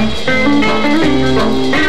Música